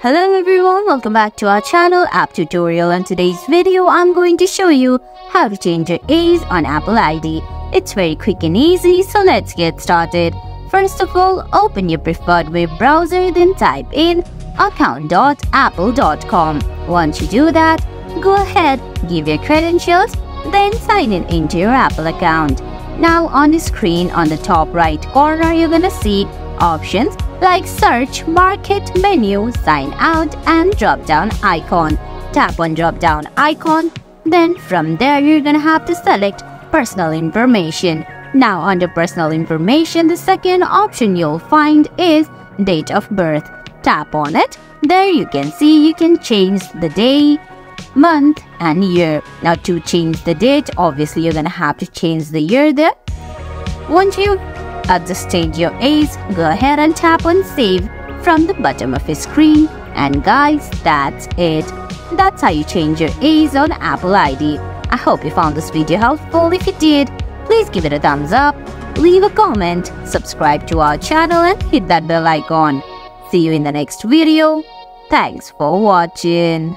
Hello everyone, welcome back to our channel App Tutorial. In today's video, I'm going to show you how to change your A's on Apple ID. It's very quick and easy, so let's get started. First of all, open your preferred web browser, then type in account.apple.com. Once you do that, go ahead, give your credentials, then sign in into your Apple account. Now on the screen on the top right corner, you're gonna see options like search, market, menu, sign out and drop down icon. Tap on drop down icon. Then from there you're gonna have to select personal information. Now under personal information, the second option you'll find is date of birth. Tap on it. There you can see you can change the day, month and year. Now to change the date, obviously you're gonna have to change the year there. Once you adjusted your A's, go ahead and tap on save from the bottom of your screen. And guys, that's it. That's how you change your A's on Apple ID. I hope you found this video helpful. If you did, please give it a thumbs up, leave a comment, subscribe to our channel and hit that bell icon. See you in the next video. Thanks for watching.